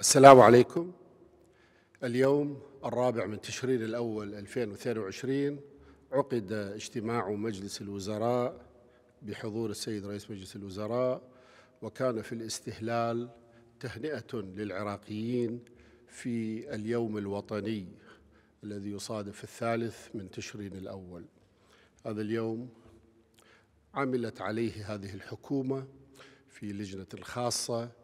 السلام عليكم. اليوم الرابع من تشرين الأول 2022 عقد اجتماع مجلس الوزراء بحضور السيد رئيس مجلس الوزراء وكان في الاستهلال تهنئة للعراقيين في اليوم الوطني الذي يصادف الثالث من تشرين الأول. هذا اليوم عملت عليه هذه الحكومة في لجنة خاصة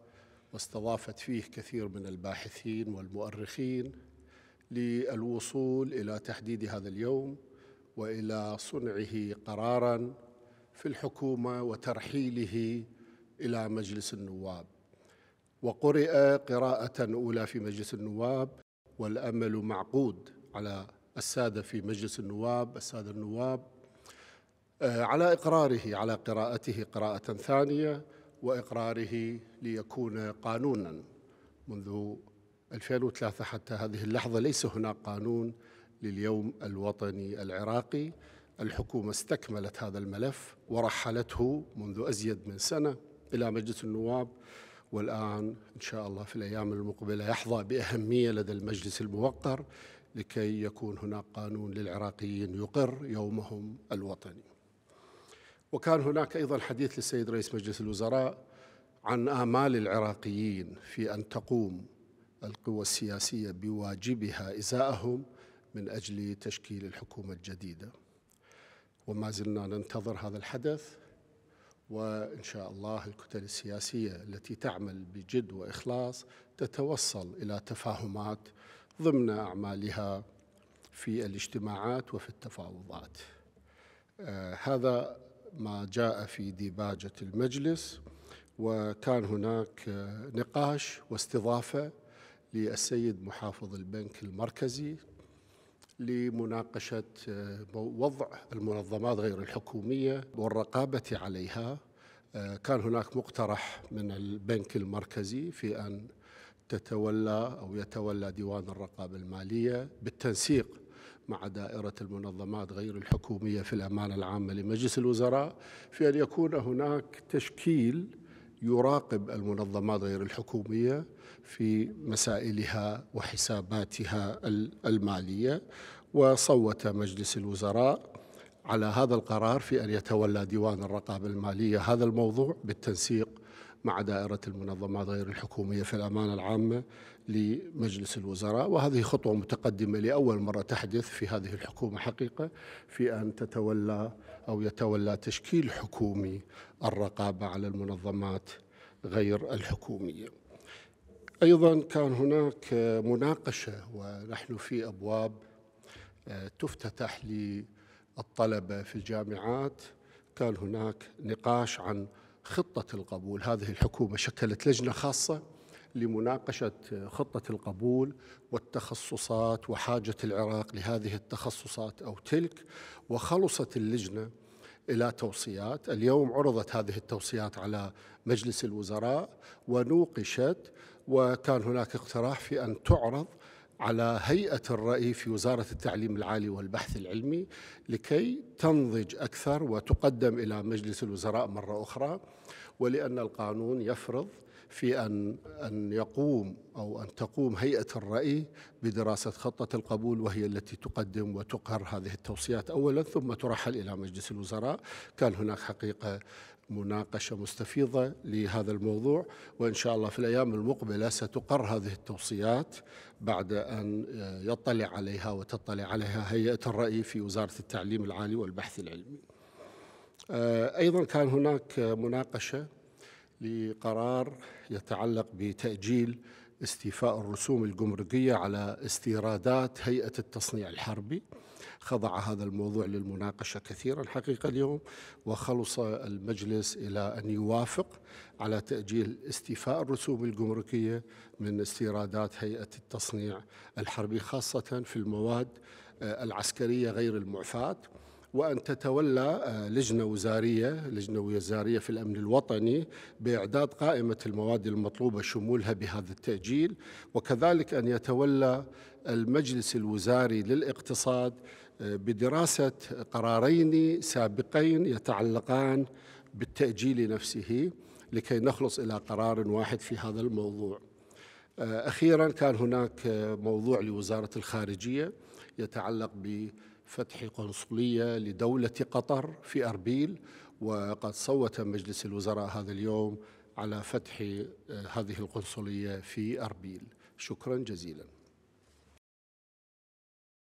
واستضافت فيه كثير من الباحثين والمؤرخين للوصول إلى تحديد هذا اليوم وإلى صنعه قرارا في الحكومة وترحيله إلى مجلس النواب. وقرئ قراءة أولى في مجلس النواب والأمل معقود على السادة في مجلس النواب السادة النواب آه، على إقراره على قراءته قراءة ثانية وإقراره ليكون قانونا منذ 2003 حتى هذه اللحظة. ليس هناك قانون لليوم الوطني العراقي. الحكومة استكملت هذا الملف ورحلته منذ أزيد من سنة إلى مجلس النواب والآن إن شاء الله في الأيام المقبلة يحظى بأهمية لدى المجلس الموقر لكي يكون هناك قانون للعراقيين يقر يومهم الوطني. وكان هناك أيضا حديث للسيد رئيس مجلس الوزراء عن آمال العراقيين في أن تقوم القوى السياسية بواجبها إزاءهم من أجل تشكيل الحكومة الجديدة. وما زلنا ننتظر هذا الحدث وإن شاء الله الكتل السياسية التي تعمل بجد وإخلاص تتوصل إلى تفاهمات ضمن أعمالها في الاجتماعات وفي التفاوضات. آه هذا ما جاء في ديباجة المجلس وكان هناك نقاش واستضافة للسيد محافظ البنك المركزي لمناقشة وضع المنظمات غير الحكومية والرقابة عليها. كان هناك مقترح من البنك المركزي في أن تتولى أو يتولى ديوان الرقابة المالية بالتنسيق مع دائرة المنظمات غير الحكومية في الأمانة العامة لمجلس الوزراء في أن يكون هناك تشكيل يراقب المنظمات غير الحكومية في مسائلها وحساباتها المالية. وصوت مجلس الوزراء على هذا القرار في أن يتولى ديوان الرقابة المالية هذا الموضوع بالتنسيق مع دائرة المنظمات غير الحكومية في الأمانة العامة لمجلس الوزراء وهذه خطوة متقدمة لأول مرة تحدث في هذه الحكومة حقيقة في أن تتولى أو يتولى تشكيل حكومي الرقابة على المنظمات غير الحكومية. أيضا كان هناك مناقشة ونحن في أبواب آه، تفتتح للطلبة في الجامعات. كان هناك نقاش عن خطة القبول. هذه الحكومة شكلت لجنة خاصة لمناقشة خطة القبول والتخصصات وحاجة العراق لهذه التخصصات أو تلك وخلصت اللجنة إلى توصيات. اليوم عرضت هذه التوصيات على مجلس الوزراء ونوقشت وكان هناك اقتراح في أن تعرض على هيئة الرأي في وزارة التعليم العالي والبحث العلمي لكي تنضج أكثر وتقدم إلى مجلس الوزراء مرة أخرى ولأن القانون يفرض في أن أن يقوم أو أن تقوم هيئة الرأي بدراسة خطة القبول وهي التي تقدم وتقر هذه التوصيات أولا ثم ترحل إلى مجلس الوزراء. كان هناك حقيقة مناقشة مستفيضة لهذا الموضوع وإن شاء الله في الأيام المقبلة ستقر هذه التوصيات بعد أن يطلع عليها وتطلع عليها هيئة الرأي في وزارة التعليم العالي والبحث العلمي. آه، أيضا كان هناك مناقشة لقرار يتعلق بتأجيل استيفاء الرسوم الجمركية على استيرادات هيئة التصنيع الحربي. خضع هذا الموضوع للمناقشة كثيرا حقيقة اليوم وخلص المجلس إلى أن يوافق على تأجيل استيفاء الرسوم الجمركية من استيرادات هيئة التصنيع الحربي خاصة في المواد العسكرية غير المعفاة. وأن تتولى آه، لجنة وزارية لجنة وزارية في الأمن الوطني بإعداد قائمة المواد المطلوبة شمولها بهذا التأجيل وكذلك أن يتولى المجلس الوزاري للاقتصاد آه، بدراسة قرارين سابقين يتعلقان بالتأجيل نفسه لكي نخلص إلى قرار واحد في هذا الموضوع. أخيرا كان هناك موضوع لوزارة الخارجية يتعلق بفتح قنصلية لدولة قطر في أربيل وقد صوت مجلس الوزراء هذا اليوم على فتح هذه القنصلية في أربيل. شكرا جزيلا.